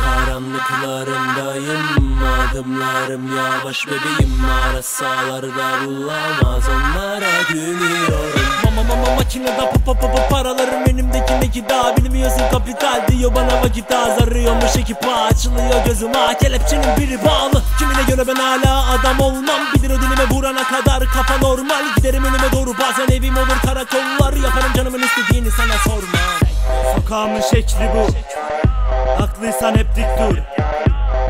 Karanlıklarındayım Adımlarım yavaş bebeğim. Ara sahalarda bulamaz Onlara gülüyorum. Mama mama makinede pa pa pa pa paralarım elimdeki neki daha Bilmiyorsun. Kapital diyor bana vakit az Arıyormuş ekipa açılıyor gözüm ha Kelepçenin biri bağlı. Kimine göre ben hala adam olmam. Bilir o dilime normal Giderim önüme doğru. Bazen evim olur. Karakollar Yaparım canımın istediğini sana sormam. Sokağımın şekli bu. Haklıysan hep dik dur.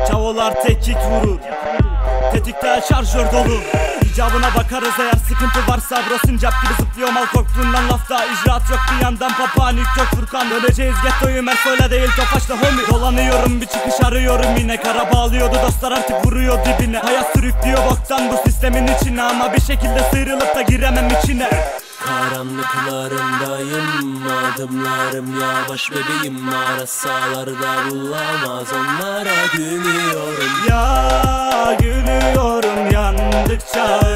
Çavolar tekik vurur. Tetikte şarjör dolu İcabına bakarız eğer sıkıntı varsa. Bro sincap gibi zıplıyor mal korktuğundan lafta. İcraat yok bir yandan papağan yük yok Furkan. Döneceğiz gettoyu Merso'yla değil Tofaş'la homie. Dolanıyorum bir çıkış arıyorum yine. Kara bağlıyordu dostlar artık vuruyor dibine. Hayat sürüklüyor boktan bu sistemin içine. Ama bir şekilde sıyrılıp da giremem içine. Karanlıklarındayım Adımlarım yavaş bebeğim. Ara sahalarda bulamaz Onlara gülüyorum. Ya gülüyorum yandıkça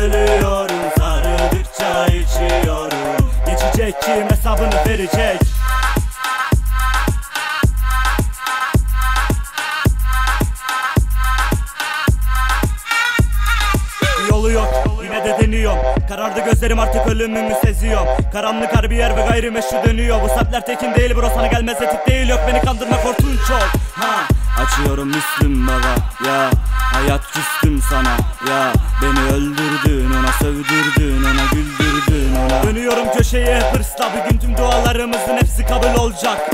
Geçecek kim hesabını verecek? Yolu yok yine de deniyorum. Karardı gözlerim artık ölümümü seziyorum. Karanlık harbi yer ve gayrimeşru dönüyor. Bu saatler tekin değil bro sana gelmez etik değil. Yok beni kandırma korkun çok. Ha. Açıyorum Müslüm baba ya. Hayat küstüm sana ya. Beni öldürdün ona sövdürdün ona hırsla bir gün tüm dualarımızın hepsi kabul olacak.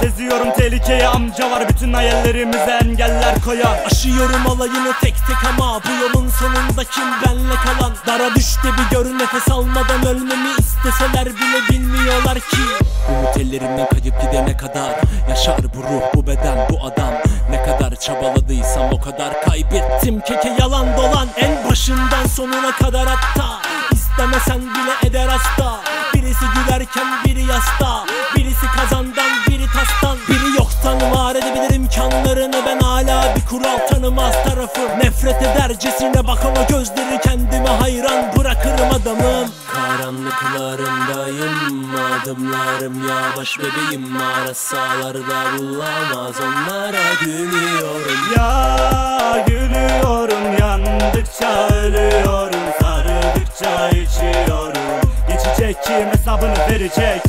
Seziyorum tehlikeye amca var bütün hayallerimize engeller koyar. Aşıyorum alayını tek tek ama Bu yolun sonunda kim benle kalan? Dara düşte bir gör nefes almadan ölmemi isteseler bile bilmiyorlar ki. Umut ellerimden kayıp gidene kadar Yaşar bu ruh bu beden bu adam. Ne kadar çabaladıysam o kadar kaybettim. Keke yalan dolan en başından sonuna kadar hatta İstemesen bile eder hasta. Birisi gülerken biri yasta. Birisi kazandan biri tastan. Biri yoktan var edebilir imkanlarını. Ben hala bir kural tanımaz tarafı Nefret edercesine bakan o gözleri Kendime hayran. Bırakırım adamım. Karanlıklarındayım Adımlarım yavaş bebeğim. Ara sahalarda bulamaz Onlara gülüyorum. Ya gülüyorum yandıkça ölüyorum Geçecek kim hesabını verecek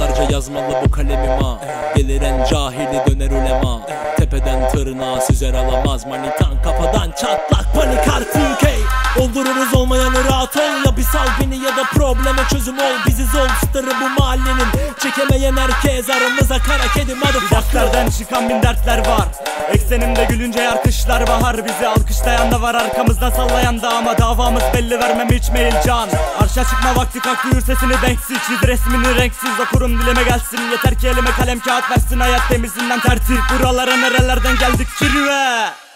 Yıllarca yazmalı bu kalemim ha. Deliren cahili döner ulema. Tepeden tırnağa süzer alamaz. Manitan kafadan çatlak panik artık hey. Oldururuz olmayanı rahat ol. Ya bir sal beni ya da probleme çözüm ol. Biziz ol starı bu mahallenin Çekemeyen herkes. Aramıza kara kedi motherfucker Uzaklardan çıkan bin dertler var. Eksenimde gülünce yarkışlar bahar Bizi alkışlayan da var arkamızda sallayan da Ama davamız belli vermem hiç mail can. Arşa çıkma vakti kalk duyur sesini denksiz Çiz resmini renksiz okurum dilime gelsin. Yeter ki elime kalem kağıt versin Hayat temizinden tertip. Buralara nerelerden geldik kirve